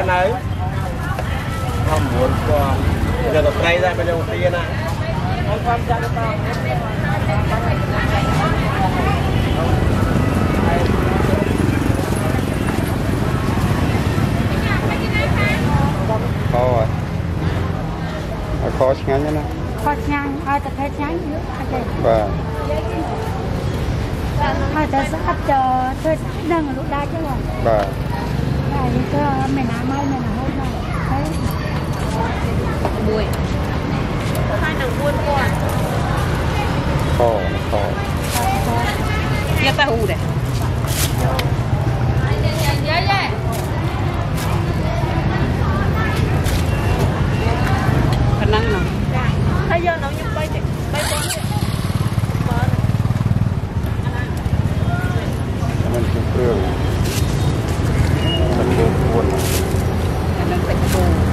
lên đấy không muốn còn giờ tập tay ra bên đầu tiên ạ. Khó rồi. À, khó nhanh nữa khó nhanh khó tập hết nhanh nữa vâng. Thôi ta sẽ cho thôi sẽ nâng lúc đó chứ rồi vâng này cơ mình ăn mai mình ăn hôm này đấy buổi hai nàng buôn qua khổ khổ kia ta hù đấy. Khả năng nào? Bây giờ nó như bay bay bóng Thank you. wood. And then like gold.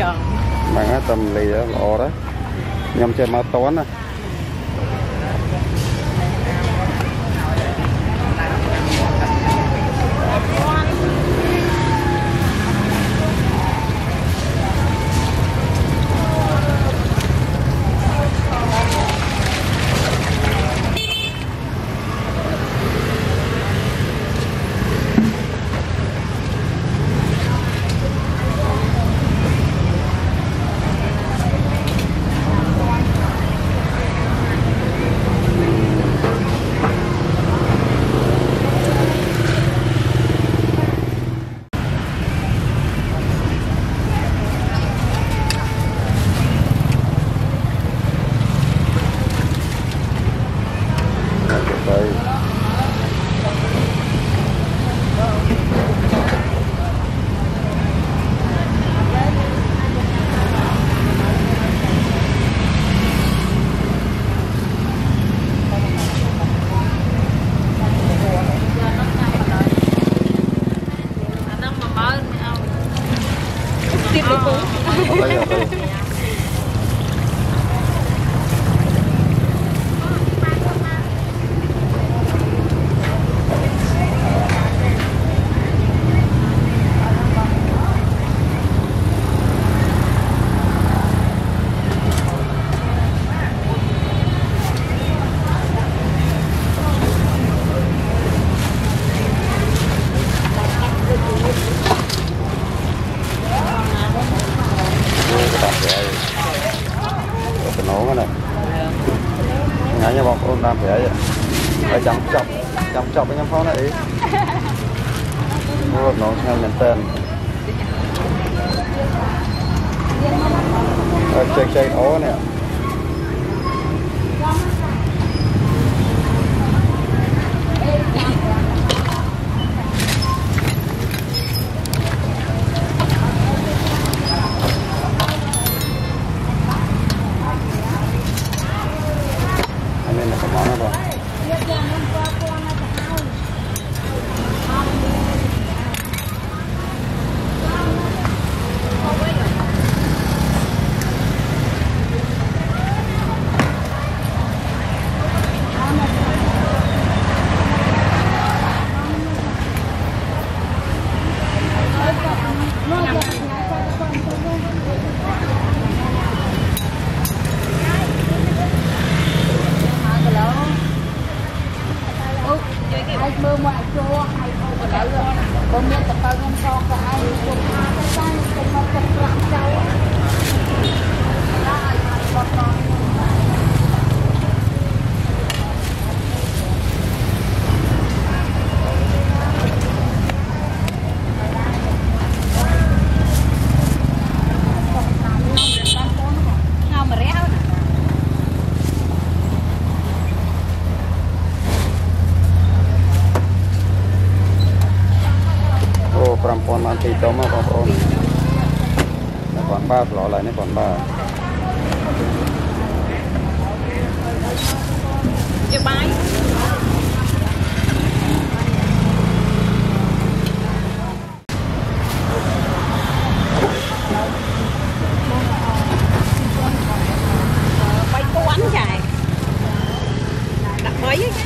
ចឹងបាទតាមលីឡោរ៉ាខ្ញុំចេះមកតន់ណា Ako kayo. Are you?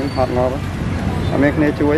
យើងថតមកអាមេគ្នាជួយ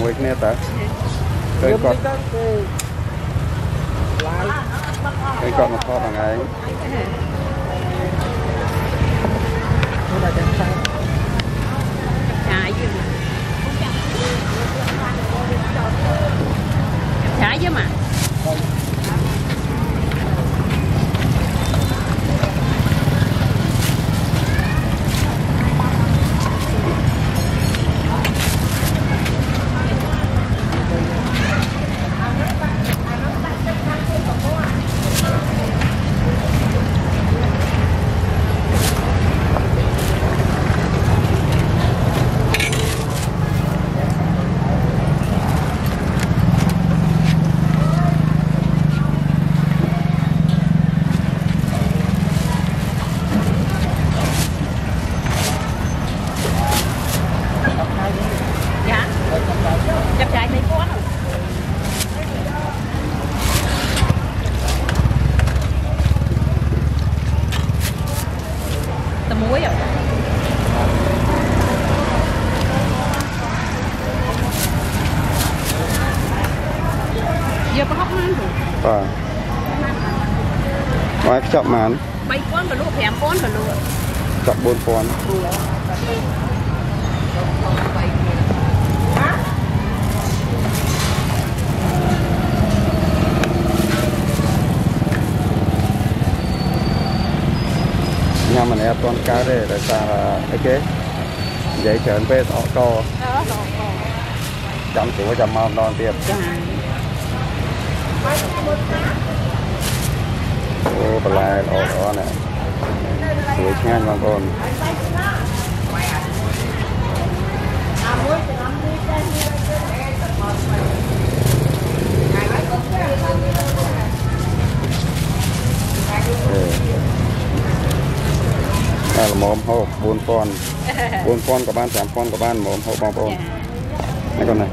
Muek neta. Thank God. 4000ញ៉ាំម្នាក់អត់ទាន់កើតទេដោយសារអីគេនិយាយច្រើនពេកស្អកកអឺដល់ចាំស្រួលចាំមកម្ដងទៀតចាអូបន្លែល្អល្អណាស់ ស្រួយឆ្ងាញ់បងប្អូនអឺល្មមហូប4000 4000ក៏បាន5000ក៏បានល្មមហូបបងប្អូនហ្នឹងគាត់ណា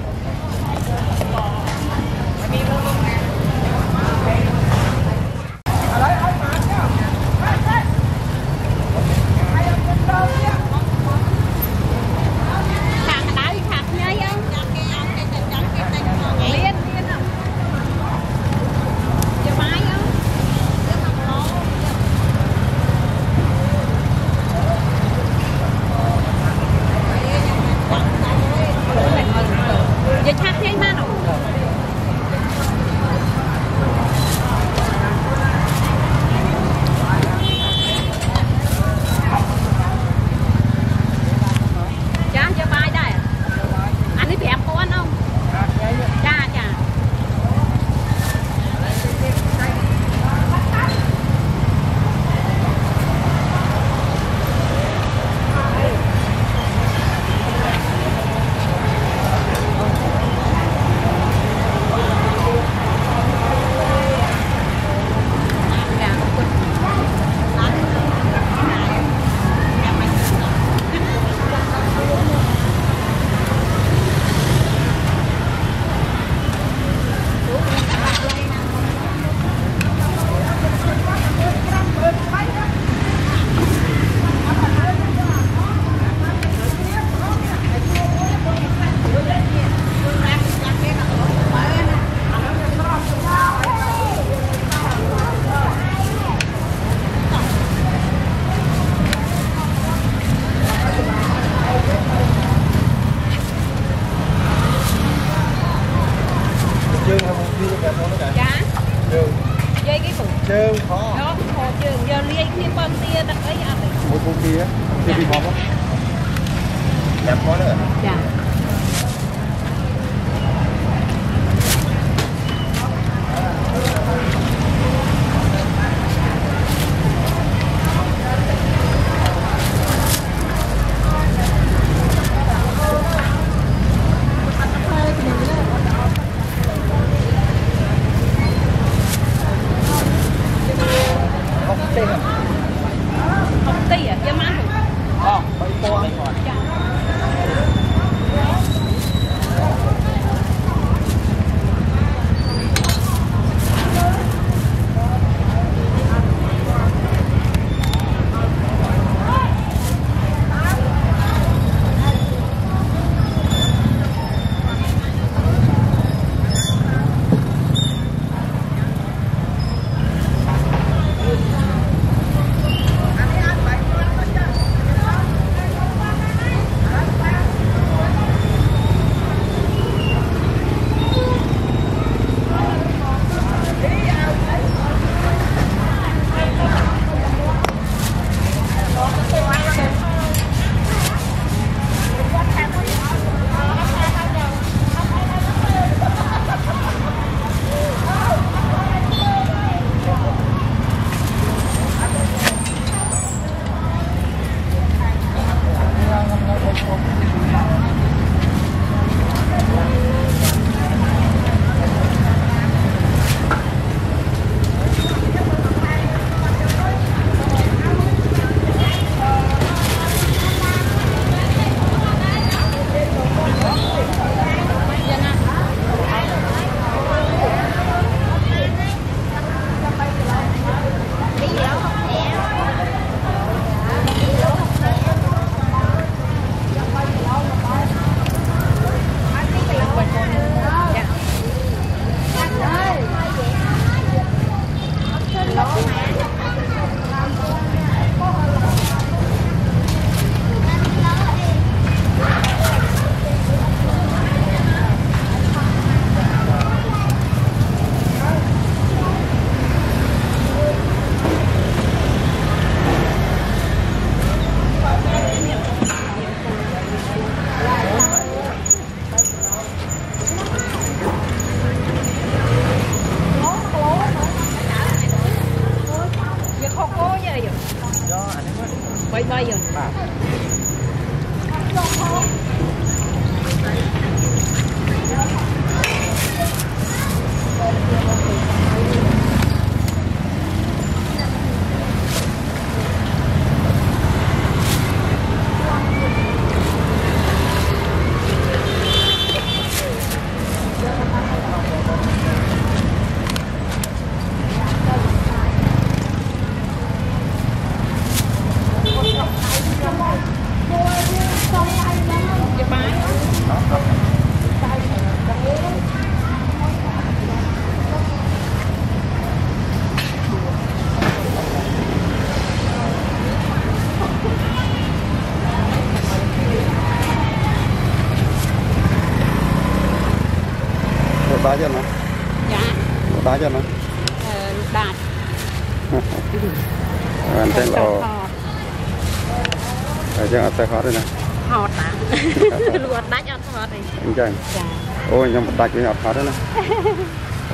ôi nhưng mà tay cái ngọt khó đó nè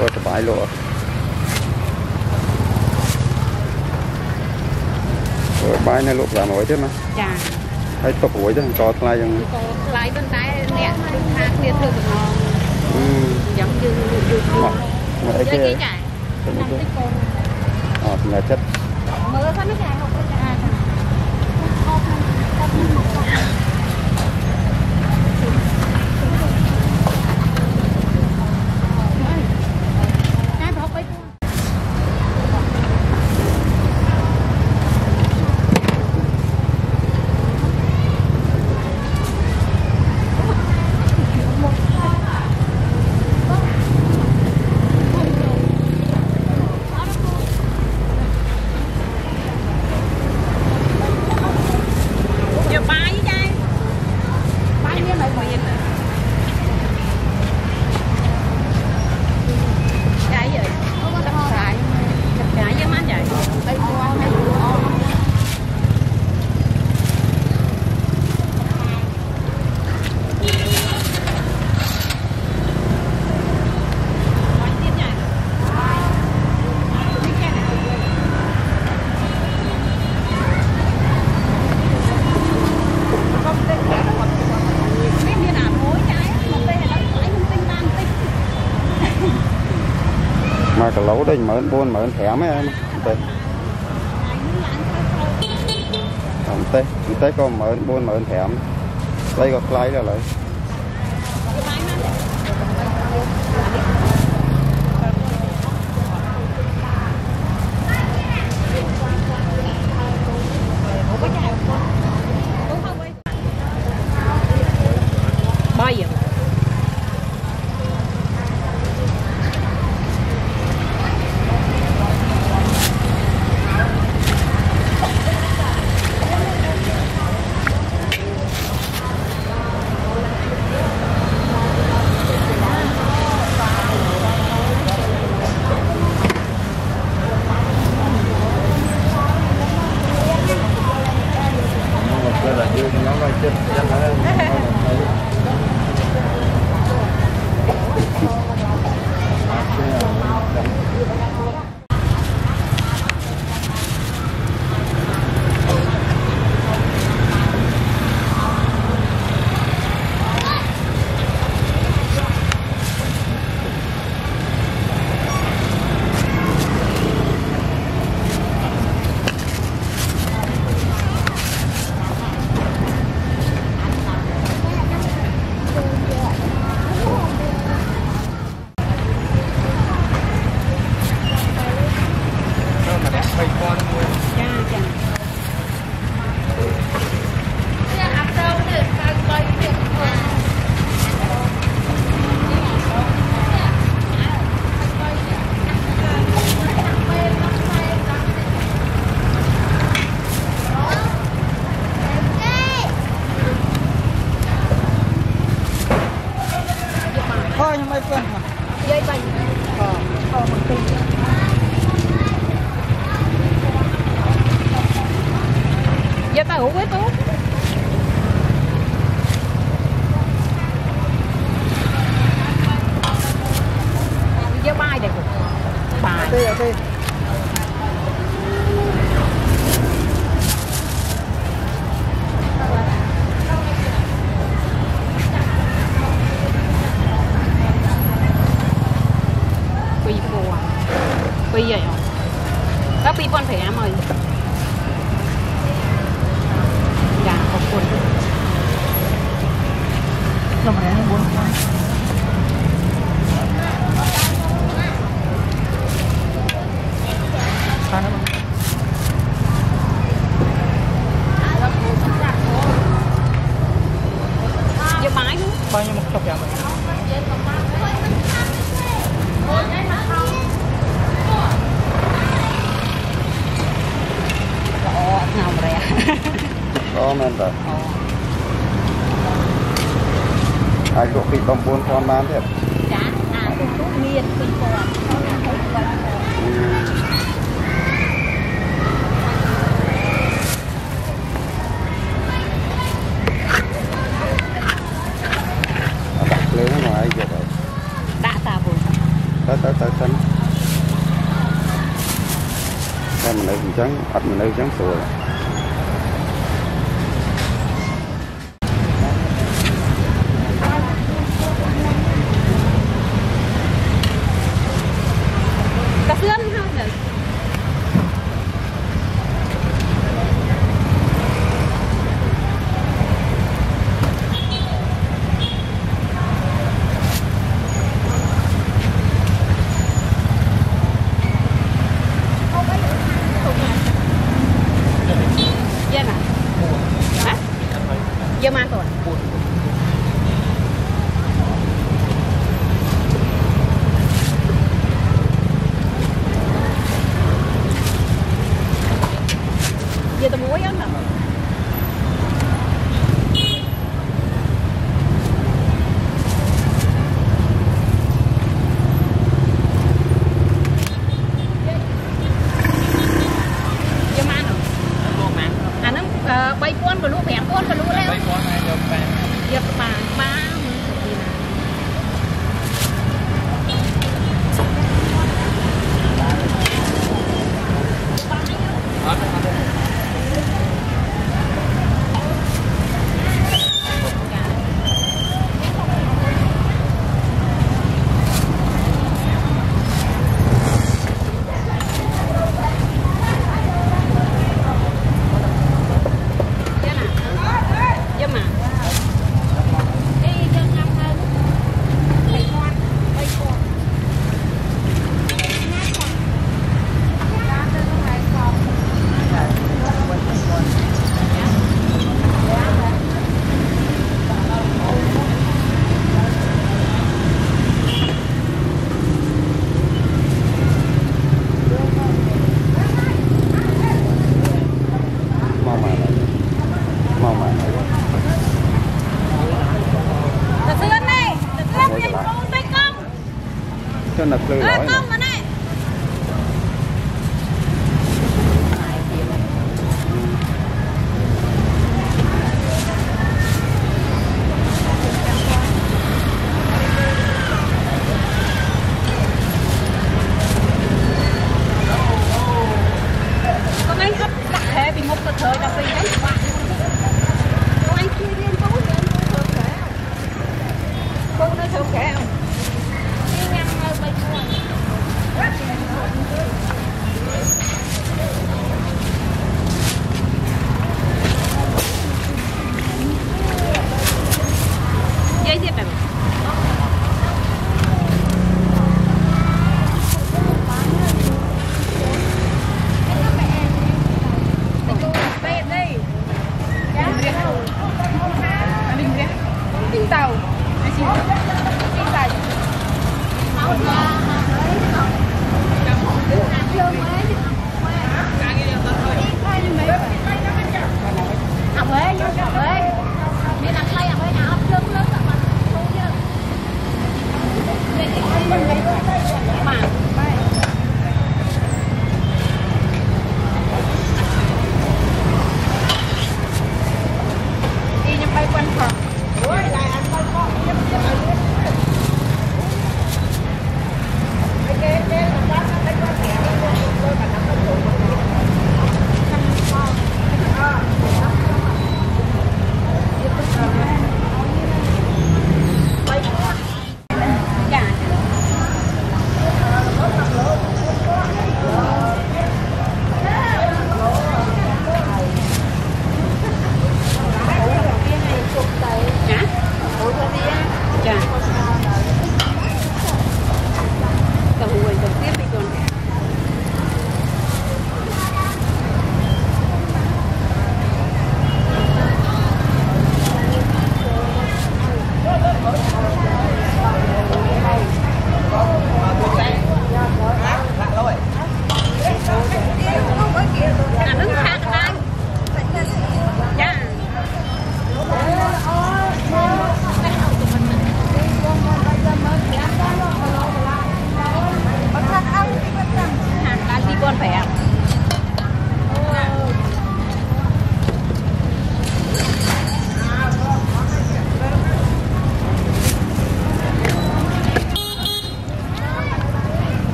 ôi sờ bãi lộ ôi bãi này lộ ra nổi chứ mà ចា hay tập hủi chứ có lại chẳng ក៏ខ្លាយប៉ុន្តែអ្នកដូចថាគ្នាធ្វើកំណង ừ អញ្ចឹងយើងយូរយូរ mà mà ấy និយាយ kia ចា cái ចាំ này តិចកូន ờ nhà chất មើលសិនណាចាហូបទៅចាចា 6 đình mớn buôn mở thẻ mấy em. Tê tê tê có mớn buôn mở thém. Lấy có lấy là lấy មែនតើអាចលក់ពី9000បានទៀតចាអាទូទូមាន2000 2000ទៅទៅសិនតែមិននៅអញ្ចឹងអត់មិននៅអញ្ចឹងស្រួល 野的模样 Thank.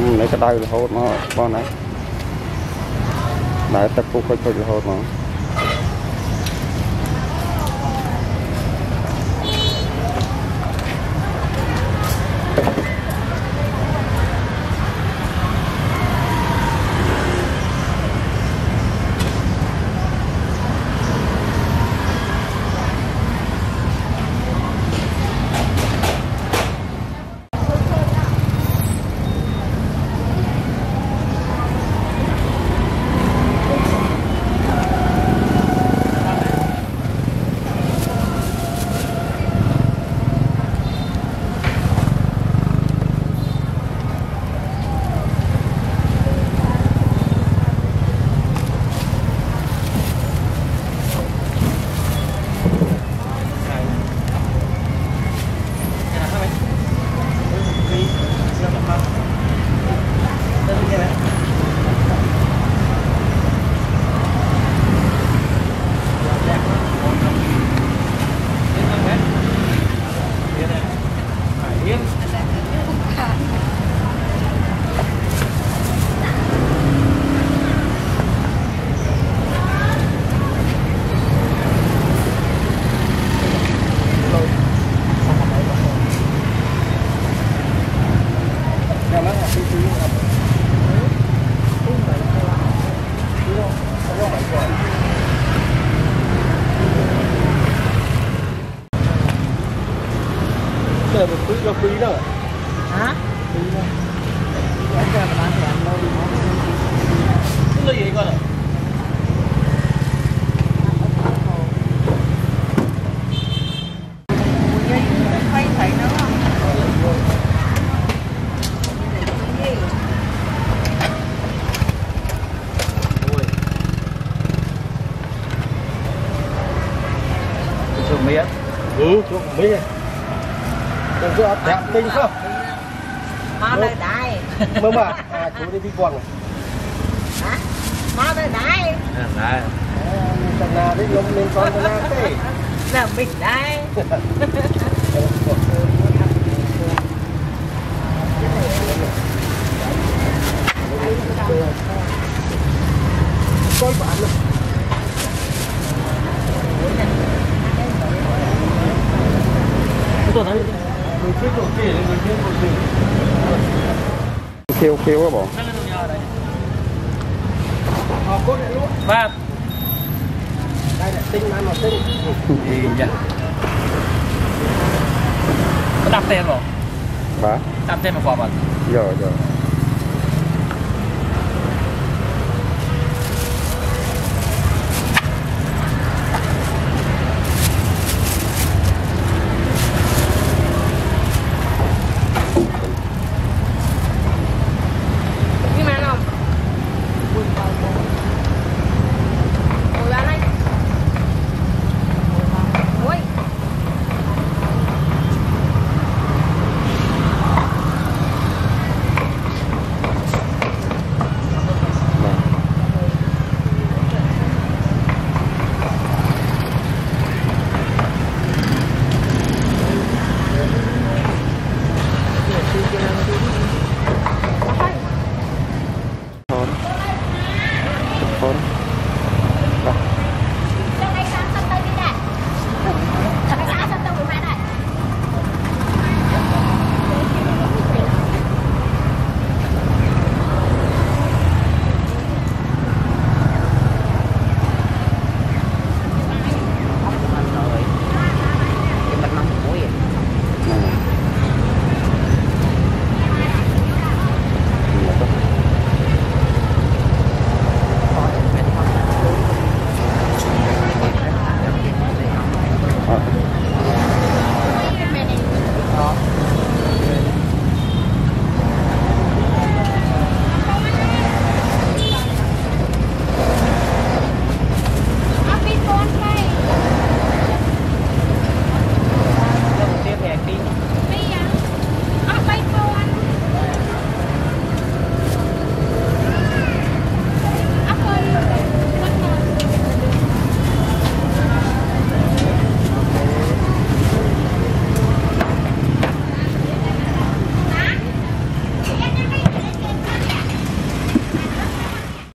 ខ្ញុំនៅក្តៅរហូតមកបងណាដែលទឹកពុះពុះរហូតមក biết. kêu kêu các bạn ba. Đây là tinh mà nó tinh gì vậy dạ. có đắp tên không? Bả. đắp tên mà quả bạn Dạ dạ.